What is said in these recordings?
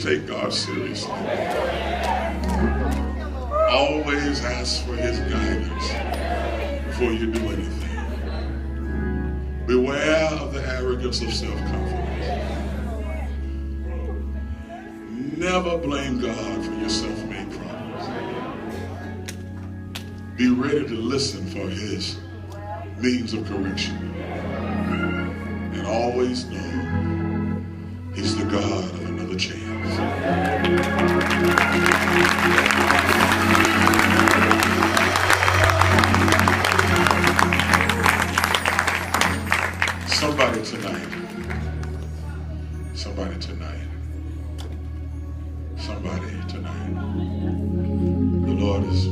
Take God seriously. Always ask for his guidance before you do anything. Beware of the arrogance of self-confidence. Never blame God for your self-made problems. Be ready to listen for his means of correction. And always know he's the God of another chance. Somebody tonight, somebody tonight, somebody tonight, the Lord has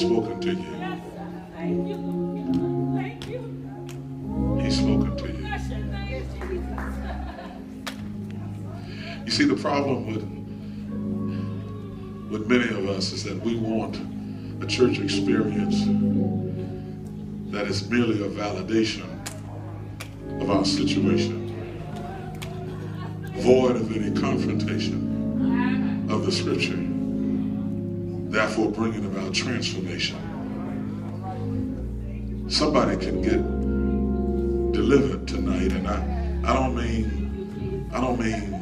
spoken to you. The problem with with many of us is that we want a church experience that is merely a validation of our situation, void of any confrontation of the scripture, therefore bringing about transformation. Somebody can get delivered tonight, and I, I don't mean, I don't mean,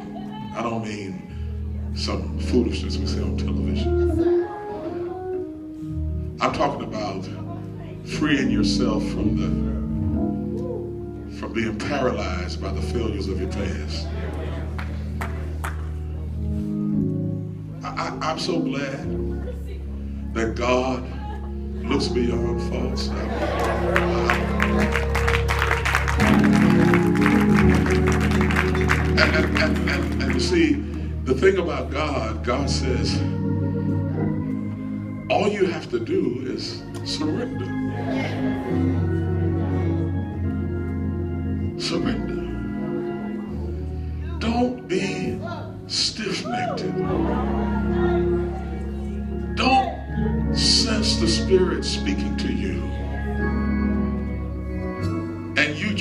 I don't mean some foolishness we see on television. I'm talking about freeing yourself from the from being paralyzed by the failures of your past. I, am so glad that God looks beyond faults. And, and see, the thing about God, God says, all you have to do is surrender. Surrender. Don't be stiff-necked. Don't sense the Spirit speaking to you.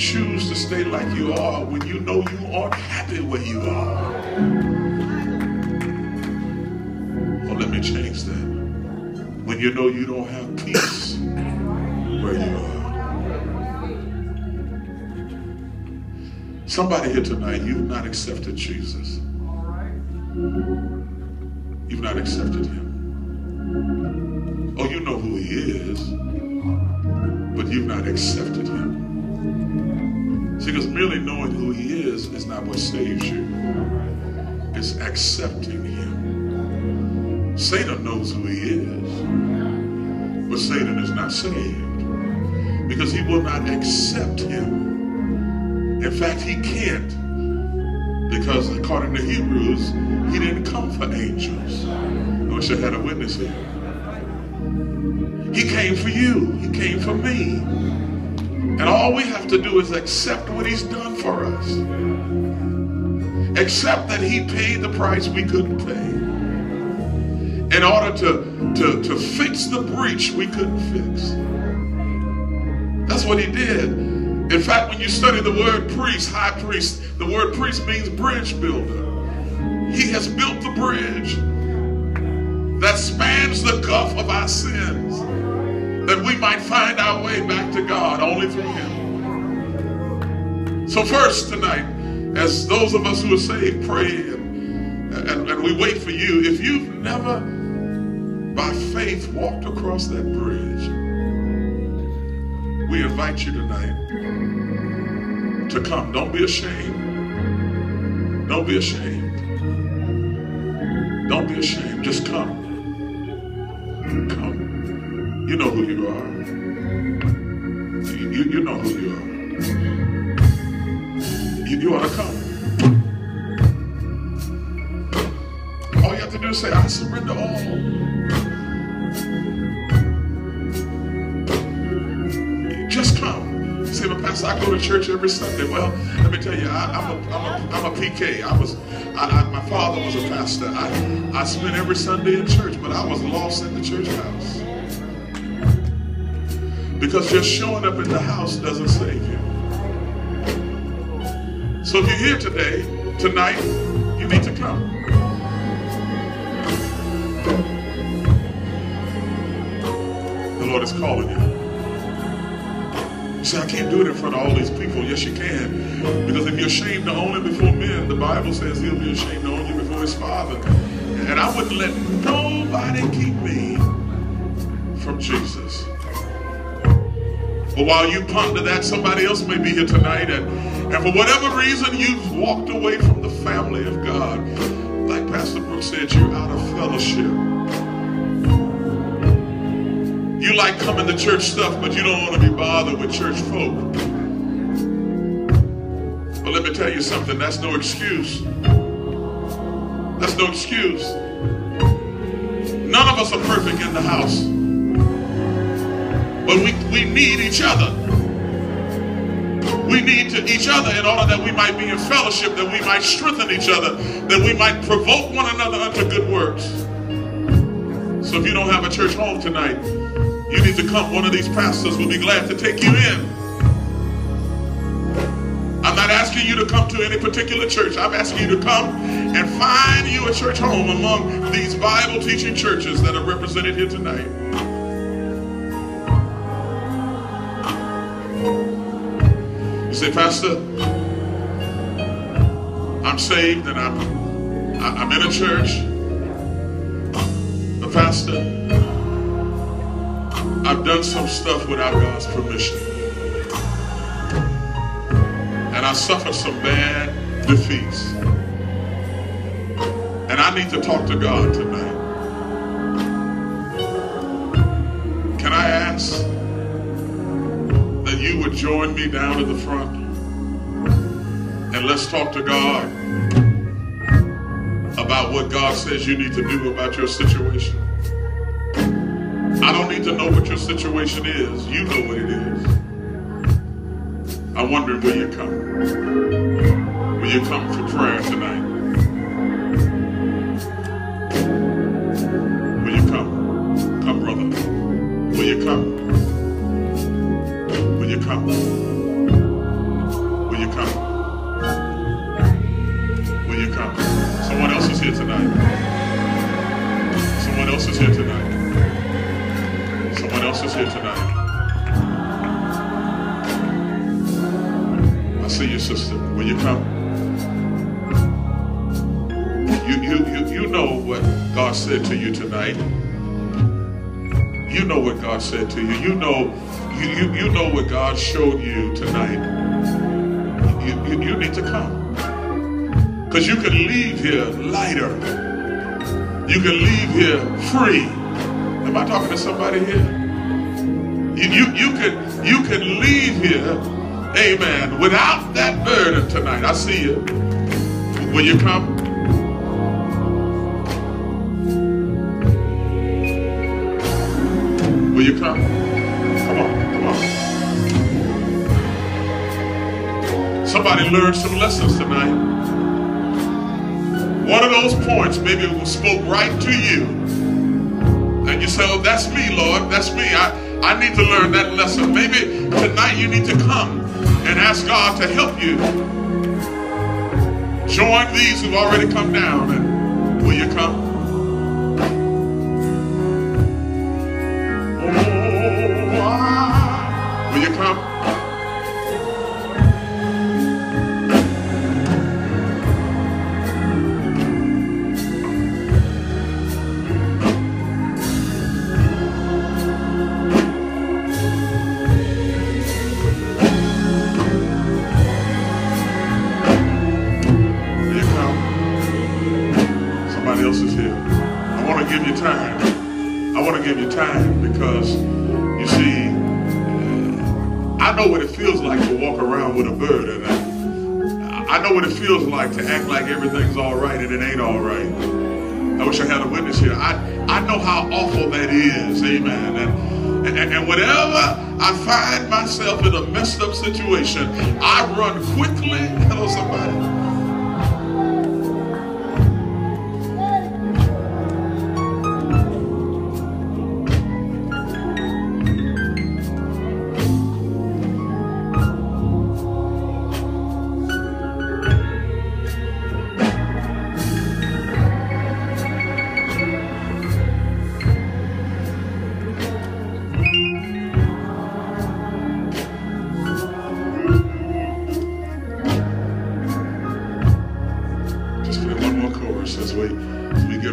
Choose to stay like you are when you know you aren't happy where you are. Well, let me change that. When you know you don't have peace where you are. Somebody here tonight, you've not accepted Jesus. You've not accepted him. Oh, you know who he is, but you've not accepted him. See, because merely knowing who he is is not what saves you. It's accepting him. Satan knows who he is, but Satan is not saved because he will not accept him. In fact, he can't because according to Hebrews, he didn't come for angels. I wish I had a witness here. He came for you. He came for me. And all we have to do is accept what he's done for us. Accept that he paid the price we couldn't pay. In order to, to, to fix the breach we couldn't fix. That's what he did. In fact, when you study the word priest, high priest, the word priest means bridge builder. He has built the bridge that spans the gulf of our sins that we might find our way back to God only through him. So first tonight, as those of us who are saved pray and, and, and we wait for you, if you've never by faith walked across that bridge, we invite you tonight to come. Don't be ashamed. Don't be ashamed. Don't be ashamed. Just come. You know who you are. You, you, you know who you are. You, you ought to come. All you have to do is say, I surrender all. Just come. Say, but Pastor, I go to church every Sunday. Well, let me tell you, I, am a, I'm, a, I'm a PK. I was, I, I, my father was a pastor. I, I spent every Sunday in church, but I was lost in the church house. Because just showing up in the house doesn't save you. So if you're here today, tonight, you need to come. The Lord is calling you. You say, I can't do it in front of all these people. Yes, you can. Because if you're ashamed to own him before men, the Bible says he'll be ashamed to own you before his father. And I wouldn't let nobody keep me from Jesus. But while you ponder that, somebody else may be here tonight, and, and for whatever reason you've walked away from the family of God. Like Pastor Brooks said, you're out of fellowship. You like coming to church stuff, but you don't want to be bothered with church folk. But let me tell you something, that's no excuse. That's no excuse. None of us are perfect in the house. But we, we need each other. We need to each other in order that we might be in fellowship, that we might strengthen each other, that we might provoke one another unto good works. So if you don't have a church home tonight, you need to come. One of these pastors will be glad to take you in. I'm not asking you to come to any particular church. I'm asking you to come and find you a church home among these Bible teaching churches that are represented here tonight. You say, Pastor, I'm saved and I'm I'm in a church. But Pastor, I've done some stuff without God's permission. And I suffered some bad defeats. And I need to talk to God tonight. You would join me down at the front? And let's talk to God about what God says you need to do about your situation. I don't need to know what your situation is. You know what it is. I'm wondering, will you come? Will you come for prayer tonight? Will you come? Come, brother. Will you come? Come? Will you come? Will you come? Someone else is here tonight. Someone else is here tonight. Someone else is here tonight. I see you, sister. Will you come? You, you, you, you know what God said to you tonight. You know what God said to you. You know, you, you, you know what God showed you tonight. You, you, you need to come. Because you can leave here lighter. You can leave here free. Am I talking to somebody here? You, you, you, can, you can leave here, amen, without that burden tonight. I see you. Will you come? Will you come? Come Somebody learned some lessons tonight. One of those points maybe it spoke right to you. And you say, oh, that's me, Lord. That's me. I, I need to learn that lesson. Maybe tonight you need to come and ask God to help you. Join these who've already come down. And will you come? Oh, will you come? To give you time. I want to give you time because you see, I know what it feels like to walk around with a burden. I, I know what it feels like to act like everything's all right and it ain't all right. I wish I had a witness here. I, I know how awful that is. Amen. And, and, and whenever I find myself in a messed up situation, I run quickly. Hello, somebody.